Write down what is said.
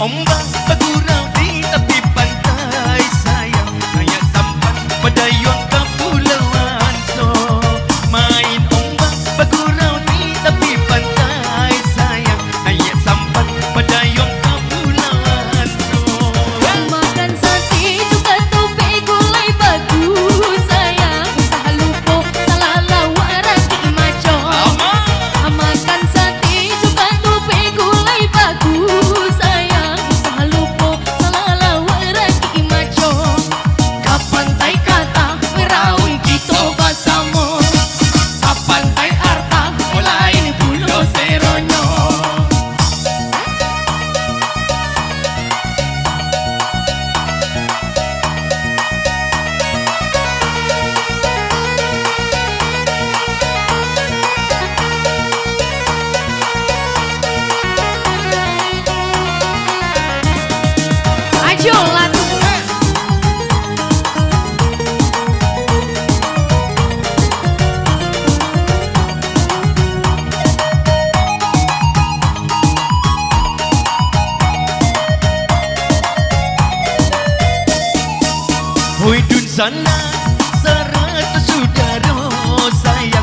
영광 Jolan. Dun sana Seratus sudara saya